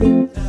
Yeah.